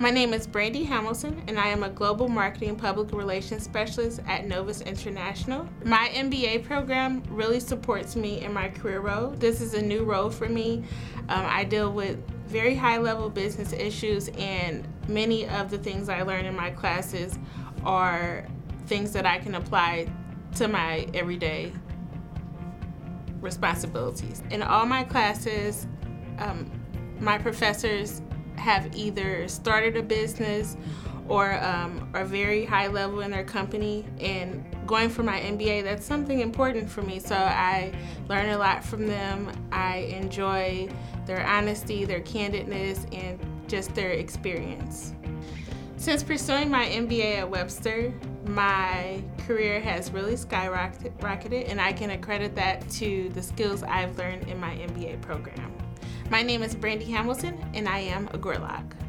My name is Brandi Hamilton, and I am a Global Marketing Public Relations Specialist at Novus International. My MBA program really supports me in my career role. This is a new role for me. Um, I deal with very high level business issues, and many of the things I learn in my classes are things that I can apply to my everyday responsibilities. In all my classes, um, my professors have either started a business or um, are very high level in their company. And going for my MBA, that's something important for me. So I learn a lot from them. I enjoy their honesty, their candidness, and just their experience. Since pursuing my MBA at Webster, my career has really skyrocketed, and I can accredit that to the skills I've learned in my MBA program. My name is Brandi Hamilton, and I am a Gorlok.